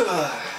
Good.